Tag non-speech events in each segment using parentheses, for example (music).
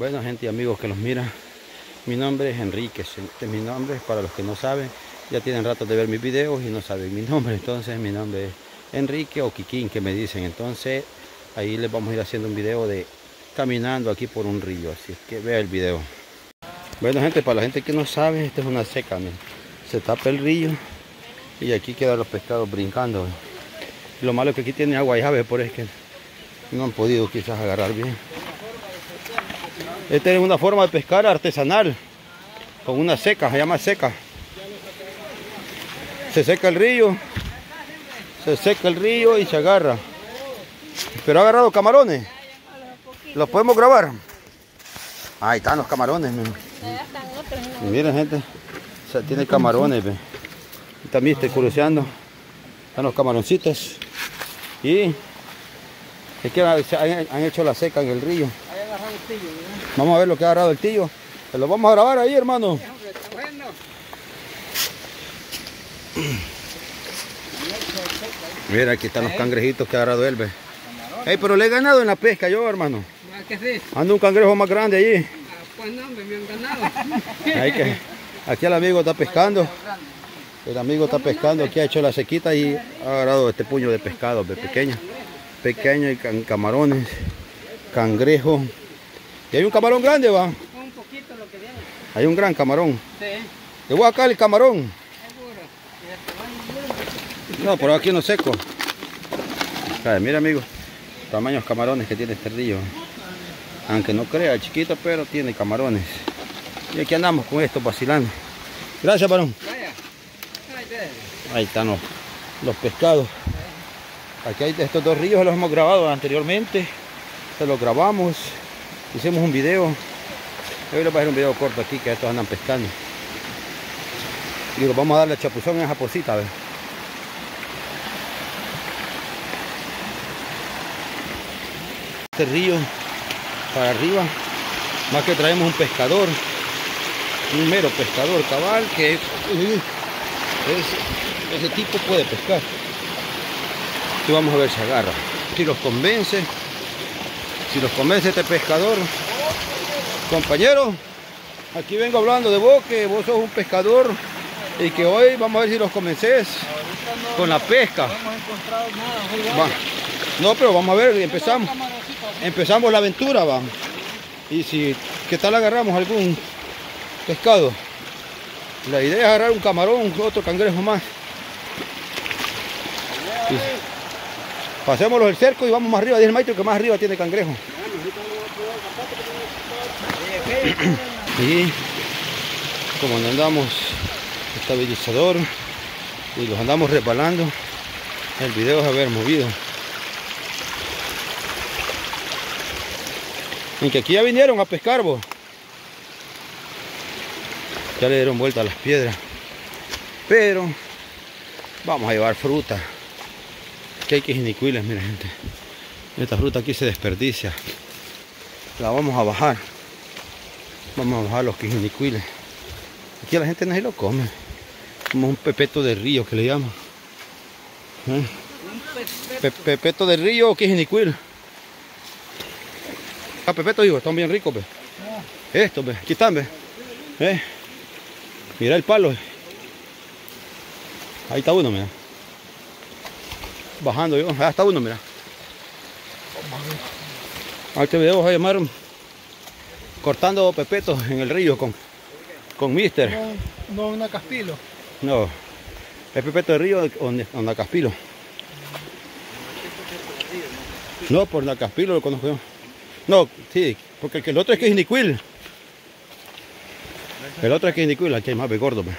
Bueno, gente y amigos que los miran, mi nombre es Enrique. Este es mi nombre, para los que no saben, ya tienen rato de ver mis videos y no saben mi (laughs) nombre. Entonces, mi nombre es Enrique o Kikín, que me dicen. Entonces, ahí les vamos a ir haciendo un video de caminando aquí por un río. Así es que vea el video. Bueno, gente, para la gente que no sabe, esta es una seca. Se tapa el río y aquí quedan los pescados brincando. Lo malo es que aquí tiene agua y ave, por es que no han podido quizás agarrar bien. Esta es una forma de pescar artesanal, con una seca, se llama seca. Se seca el río, se seca el río y se agarra. Pero ha agarrado camarones. ¿Los podemos grabar? Ahí están los camarones. Miren gente, tiene camarones. También estoy curioseando. Están los camaroncitos. Y es que han hecho la seca en el río. Vamos a ver lo que ha agarrado el tío. Se lo vamos a grabar ahí, hermano. Mira, aquí están los cangrejitos que ha agarrado él, ve. Pero le he ganado en la pesca yo, hermano. Ando un cangrejo más grande allí. Pues no, me han ganado. (laughs) que, aquí el amigo está pescando. El amigo está pescando, aquí ha hecho la sequita y ha agarrado este puño de pescado, de pequeño. Pequeño y camarones, cangrejo, y hay un camarón grande, va. Un poquito lo que viene. Hay un gran camarón. Sí. Le voy a acá el camarón. No, por aquí no seco. mira amigo, tamaños camarones que tiene este río. Aunque no crea, chiquito, pero tiene camarones. Y aquí andamos con esto vacilando. Gracias, varón. Ahí están los, pescados. Aquí hay estos dos ríos, los hemos grabado anteriormente. Se los grabamos hicimos un video. Hoy les voy a hacer un video corto aquí que estos andan pescando. Y los vamos a darle chapuzón en esa posita a ver. Este río para arriba más que traemos un pescador un mero pescador cabal que ese tipo puede pescar. Y vamos a ver si agarra. Si los convence si los convence este pescador, compañero, aquí vengo hablando de vos, que vos sos un pescador y que hoy vamos a ver si los convences con la pesca. No, pero vamos a ver, empezamos. Empezamos la aventura, vamos. Y si, ¿qué tal agarramos algún pescado? La idea es agarrar un camarón, otro cangrejo más. Pasémoslo el cerco y vamos más arriba. Dice el maestro que más arriba tiene cangrejo. Y como andamos estabilizador y los andamos resbalando, el video es haber movido. Y que aquí ya vinieron a pescar. Ya le dieron vuelta a las piedras. Pero vamos a llevar fruta que hay que ginicuiles, mira gente. Esta fruta aquí se desperdicia. La vamos a bajar. Vamos a bajar los quijinicuiles. Aquí la gente se lo come. Como un pepeto de río que le llaman. ¿Eh? pepeto de río o quijinicuil. Ah, pepeto digo, están bien ricos, ve. Estos, ve. Aquí están, ve. ¿Eh? Mira el palo. Ahí está uno, mira bajando yo. Allá está uno, mira. A este video voy a llamar cortando pepetos en el río con, con Mister. No, una caspilo. No, es pepeto de río o Nacaspilo. No, por Nacaspilo lo conozco yo. No, sí, porque el otro es que es Niquil. El otro es que es Niquil, aquí hay más gordo. Pues.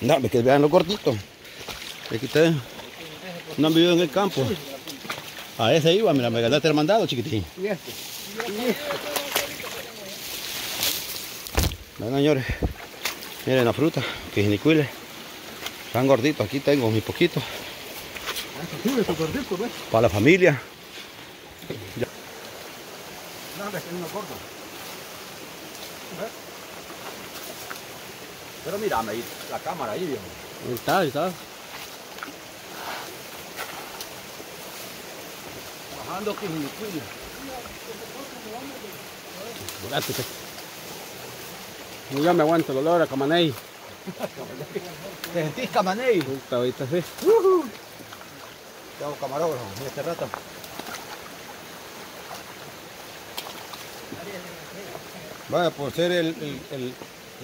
No, me que vean lo cortito. Aquí ustedes no han vivido en el campo. A ese iba, mira, me ganaste el mandado, chiquitín. Ven, señores. Miren la fruta, que es Están gorditos, aquí tengo mis poquitos. Para la familia. Pero mírame ahí, la cámara ahí, viejo. Ahí está, ahí está. Bajando que Gracias. Ya me aguanto el olor a camaney. ¿Te sentís camaney? Puta, ahorita sí. Te hago camarógrafo, mira este rato. Vaya, por ser el, el, el,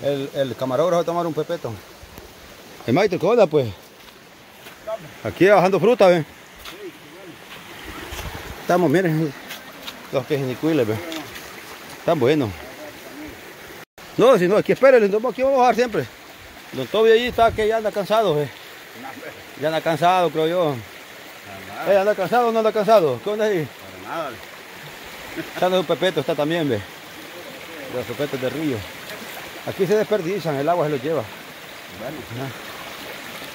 el, el camarógrafo tomar un pepeto. El maestro, ¿qué onda pues? Aquí bajando fruta, ¿ven? Estamos, miren, los quejinicuiles. Están buenos. No, si no, aquí espérenle, aquí vamos a bajar siempre. Don Toby ahí está que ya anda cansado, ¿ven? Ya anda cansado, creo yo. Eh, ¿Anda cansado o no anda cansado? ¿Qué onda ahí? Para nada. Está un pepeto, está también, ve. De los pepetos de río. Aquí se desperdician, el agua se los lleva.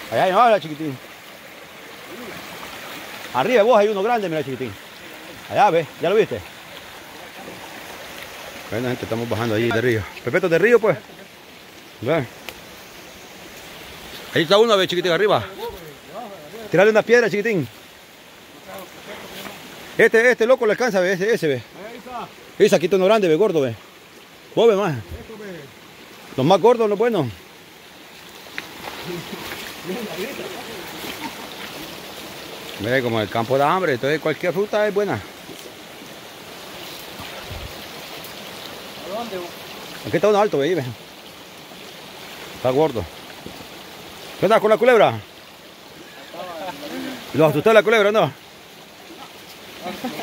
Allá hay no, chiquitín. Arriba vos hay uno grande, mira chiquitín. Allá ve, ¿ya lo viste? Bueno gente, estamos bajando allí de río. Pepetos de río pues. Ve. Ahí está uno, ve chiquitín, arriba. Tirarle una piedra, chiquitín. Este, este loco le alcanza, ve, ese, ese, ve. Ahí está. Aquí uno grande, ve, gordo, ve. Vos ve más. Los más gordos, los buenos. Mire, como el campo da hambre, entonces cualquier fruta es buena. ¿A dónde? Aquí está uno alto, ve. Está gordo. ¿Qué onda con la culebra? ¿Lo asustó la culebra, no?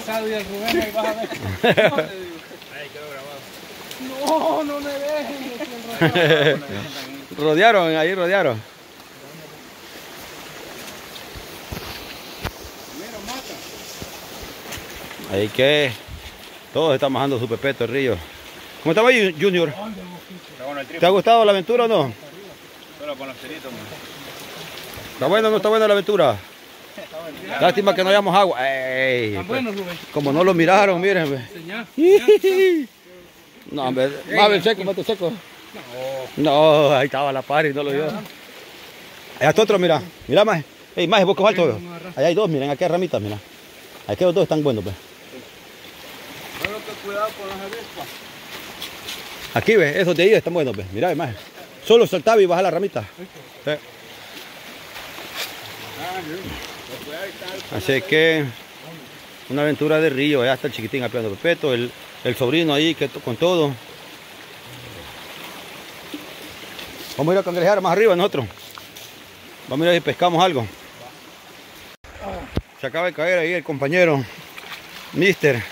A ver. (laughs) No, no me dejen. rodearon, ahí rodearon. Primero mata. Ahí que todos están bajando su pepeto el río. ¿Cómo estaba ahí, Junior? Bueno ¿Te ha gustado la aventura o no? solo con los. ¿Está buena o no está buena la aventura? Lástima que no hayamos agua. Ey, pues, bueno, Rubén. como no lo miraron, miren. Señal. (laughs) No, hombre, bien seco, mate seco. No, ahí estaba la par y no lo vio. Allá está otro, mira. Mira más. Ey, más, vos ve. Allá hay dos, miren, aquí hay ramitas, mira. Aquí los dos están buenos, pues. Solo que cuidado con las avispas. Aquí, ve, esos de ahí están buenos, pues. Mira, más. Solo saltaba y baja la ramita. Sí. Así que una aventura de río, allá está el chiquitín apiando pepeto, el, el sobrino ahí que con todo. Vamos a ir a cangrejear más arriba nosotros. Vamos a ir a si pescamos algo. Se acaba de caer ahí el compañero, Mister.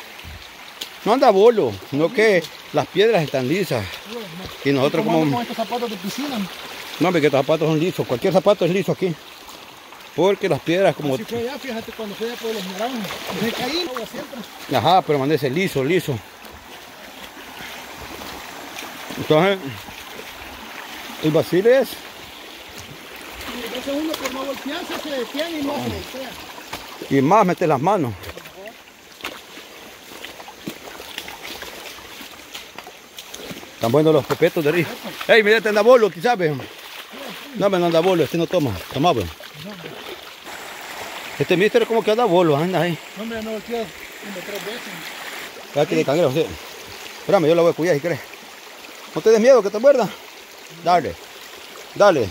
No anda bolo, sino que las piedras están lisas. Y nosotros ¿Cómo ando como... con estos zapatos de piscina? No, hombre, que estos zapatos son lisos. Cualquier zapato es liso aquí. Porque las piedras como... Así fue allá, fíjate, cuando fui allá por los naranjos. Me caí, siempre. Ajá, pero amanece liso, liso. Entonces, el vacil es... Y entonces uno por no golpearse se detiene y no se golpea. Y más mete las manos. Están buenos los pepetos de río. Ey, mira, este anda bolo, quizás, ve. No, me no anda bolo, este no toma. Toma. Este mister como que anda bolo, anda ahí. No, hombre, no como tres veces. Aquí de cangrejo, sí. Espérame, yo la voy a cuidar si querés. No te des miedo, que te muerda. Dale, dale.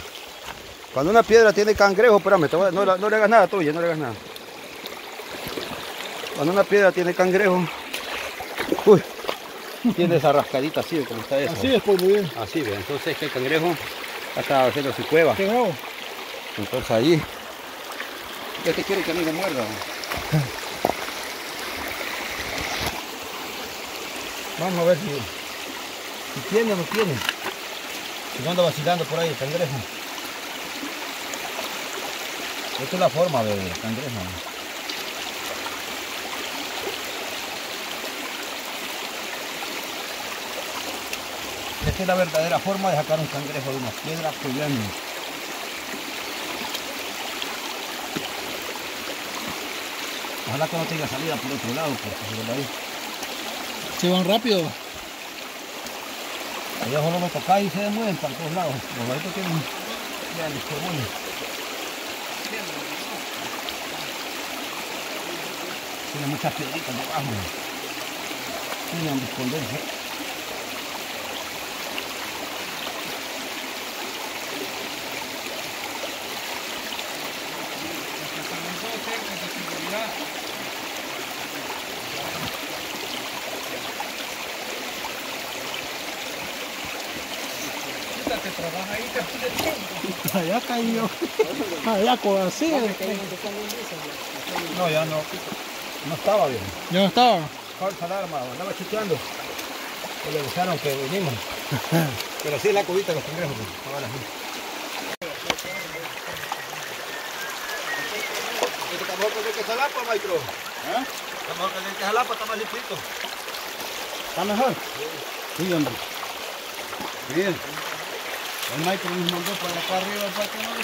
Cuando una piedra tiene cangrejo, espérame, te voy a- no, no le hagas nada tuya, no le hagas nada. Cuando una piedra tiene cangrejo, uy, tiene esa rascadita así, como está eso. Así es, pues muy bien. Así, ve. Entonces que el cangrejo está haciendo su cueva. Entonces ahí. Este quiere que a mí me muerda. Vamos a ver si, si tiene o no tiene. Si no anda vacilando por ahí el cangrejo. Esta es la forma del cangrejo. Esta es la verdadera forma de sacar un cangrejo de una piedra apoyando. Ojalá que no tenga salida por otro lado, porque se lo ahí. Se van rápido. Allá solo lo toca y se mueven para todos lados. Los gatitos tienen los corbones. Tiene muchas piedritas debajo. Tienen donde esconderse. te trabaja ahí, te pone tiempo. Allá cayó. Allá con así. No, ya no. No estaba bien. Ya no estaba. Falsa alarma, andaba chequeando. Y le avisaron que vinimos. (laughs) Pero sí es la cubita de los cangrejos. Ahora sí. Este está mejor que el que jalapa, maestro. ¿Eh? Está mejor que el que jalapa, está más limpito. ¿Está mejor? Sí, hombre. Bien. El maestro nos mandó para acá arriba para que no le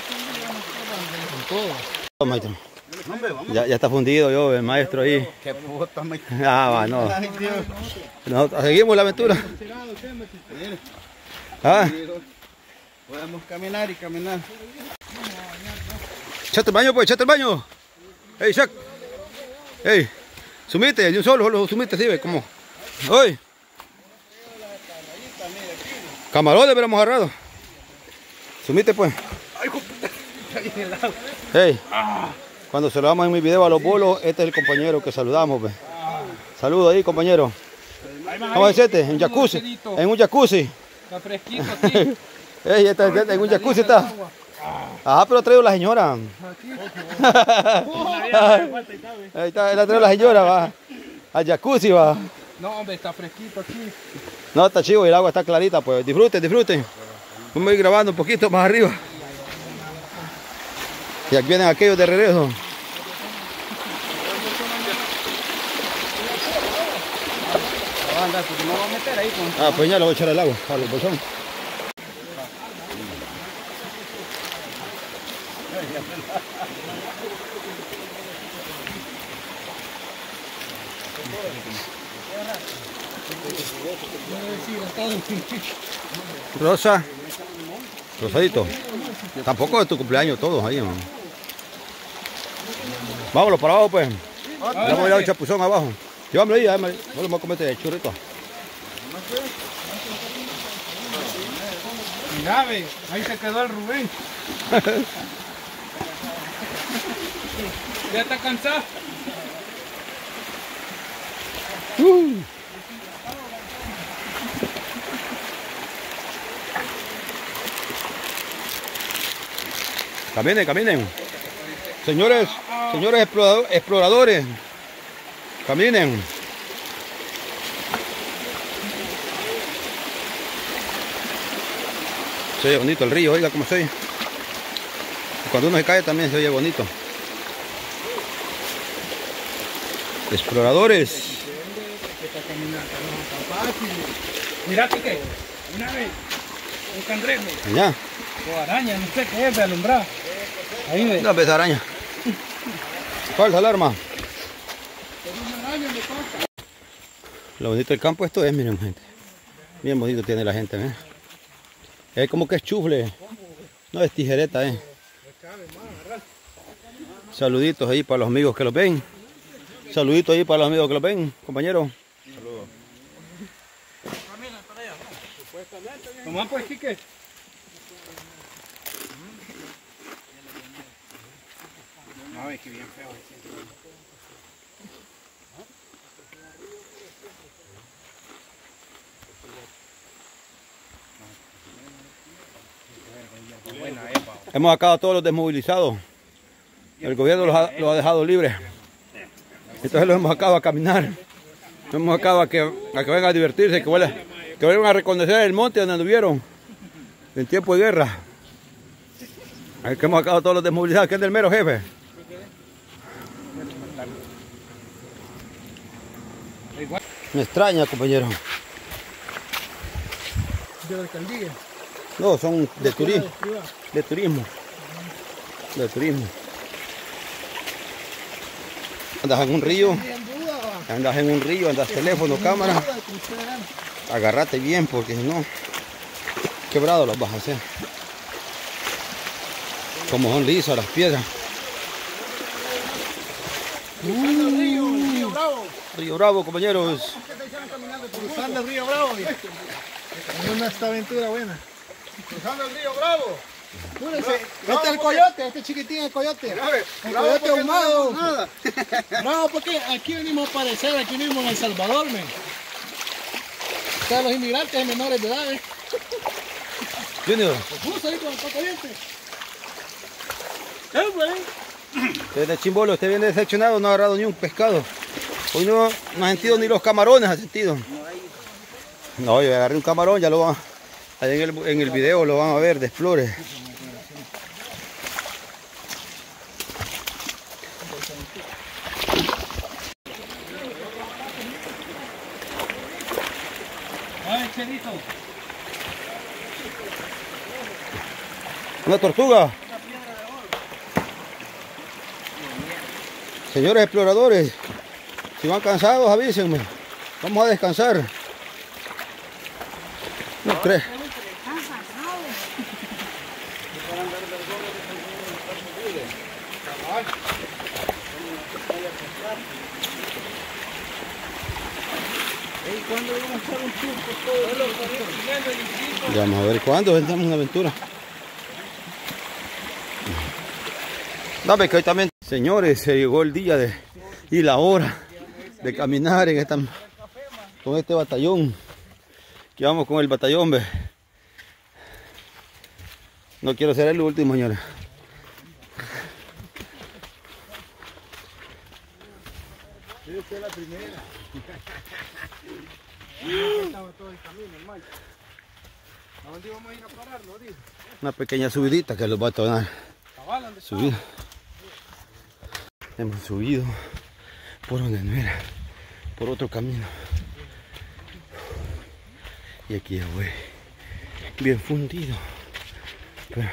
Con todo. Maestro. Ya, ya está fundido yo, el maestro ahí. Qué puta, me Ah, va, no. Nosotros seguimos la aventura. Ah, Podemos caminar y caminar. echate el baño, pues, echate el baño. Ey, Jack. Ey, sumite, un solo, solo sumite, ve, como. Hoy. Camarones, pero hemos agarrado. Sumite, pues. Hey, cuando saludamos en mi video a los bolos, este es el compañero que saludamos, ve. Saludos ahí, compañero. ¿Cómo es este? En jacuzzi. En un jacuzzi. Está fresquito aquí. (laughs) Ey, esta- en un jacuzzi está. Ah, pero ha traído la señora. (laughs) Ahí está, la traído la señora, va. Al jacuzzi, va. No, hombre, está fresquito aquí. No, está chivo y el agua está clarita, pues disfruten, disfruten. Vamos a ir grabando un poquito más arriba. Y aquí vienen aquellos de regreso. Ah, pues ya lo voy a echar al agua, al bolsón. Rosa. Rosadito. Tampoco es tu cumpleaños todos ahí, man. Vámonos para abajo, pues. Ya vamos a ir al chapuzón abajo. Llévame ahí, ahí. No le vamos a comer este churrito. Mira, ve, ahí se quedó el Rubén. (laughs) ya está cansado. Caminen, caminen. Señores, señores explorado- exploradores, caminen. Se oye bonito el río, oiga cómo se oye. Cuando uno se cae también se oye bonito. Exploradores. Mira, que una vez, un cangrejo, Allá, o araña, no sé qué es, de alumbrar. Ahí ve. una pesa araña. Falsa alarma. Lo bonito del campo esto es, miren gente. Bien bonito tiene la gente, ¿eh? Es como que es chufle. No es tijereta, ¿eh? Saluditos ahí para los amigos que lo ven. Saluditos ahí para los amigos que lo ven, compañero. Bien feo. Hemos sacado a todos los desmovilizados. El gobierno los ha, los ha dejado libres. Entonces los hemos sacado a caminar. Los hemos sacado a que, a que vengan a divertirse, que, vuela- que vengan a reconocer el monte donde anduvieron en tiempo de guerra. Es que hemos sacado a todos los desmovilizados, que es del mero jefe. Me extraña, compañero. De la alcaldía. No, son de turismo. De turismo. De turismo. Andas en un río, andas en un río, andas teléfono, cámara. Agárrate bien porque si no, quebrado los vas a hacer. Como son lisas las piedras el río, el río Bravo. Río Bravo, compañeros. Cruzando el río Bravo. Es una esta aventura buena. Cruzando el río Bravo. Este es el coyote, este chiquitín el coyote. El coyote ahumado. Bravo (laughs) porque aquí venimos a aparecer, aquí mismo en El Salvador, men. O sea, los inmigrantes menores de edad, ¿eh? Junior, Puso ahí con el coyote. Eh, güey. usted de chimbolo, usted viene decepcionado, no ha agarrado ni un pescado. Hoy no, no ha sentido ni los camarones, ha sentido. No, yo agarré un camarón, ya lo van, ahí en el, en el video lo van a ver de Cherito. Una tortuga. Señores exploradores, si van cansados avísenme. Vamos a descansar. No crees. Ya vamos a ver cuándo vendamos una aventura. Dame que hoy también, señores, se llegó el día de, y la hora de caminar en esta, con este batallón. Que vamos con el batallón, ve. No quiero ser el último, señores. Una pequeña subidita que los va a tomar. Subida. Hemos subido por donde no era, por otro camino. Y aquí ya bien fundido. Pero,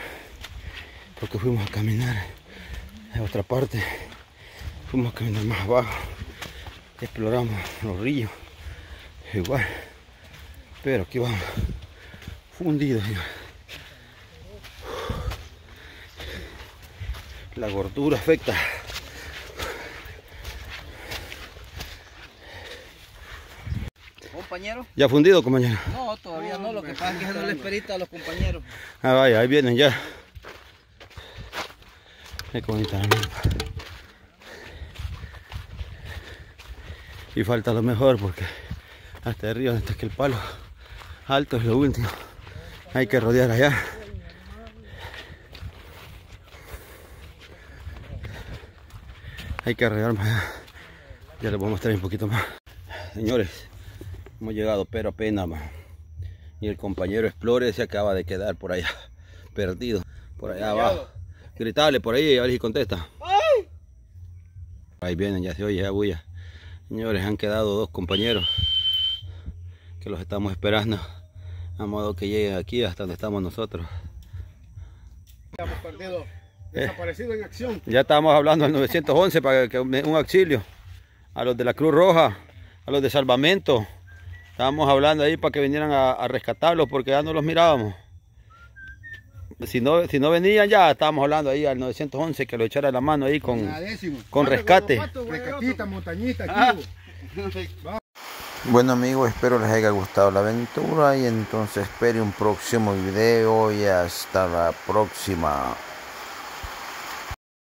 porque fuimos a caminar a otra parte. Fuimos a caminar más abajo. Exploramos los ríos. Igual. Pero aquí vamos fundidos. señor. La gordura afecta. Compañero. Ya fundido, compañero. No, todavía no. Lo que pasa es que es la esperita a los compañeros. Ah, vaya, ahí vienen ya. Qué bonita. Y falta lo mejor porque hasta arriba, hasta que el palo alto es lo último. Hay que rodear allá. Hay que rodear más allá. Ya les voy a mostrar un poquito más. Señores, hemos llegado pero apenas más. Y el compañero Explore se acaba de quedar por allá, (laughs) perdido, por allá abajo. Gritale por ahí, a ver si contesta. Ahí vienen, ya se oye ya bulla. Señores, han quedado dos compañeros que los estamos esperando. A modo que lleguen aquí hasta donde estamos nosotros. Estamos perdidos. Desaparecido en acción. Ya estábamos hablando al 911 para que un auxilio a los de la Cruz Roja, a los de Salvamento. Estábamos hablando ahí para que vinieran a, a rescatarlos porque ya no los mirábamos. Si no, si no venían ya, estábamos hablando ahí al 911 que lo echara la mano ahí con, con rescate. Rescatita, montañita, Ah. Bueno amigos, espero les haya gustado la aventura y entonces espere un próximo video y hasta la próxima.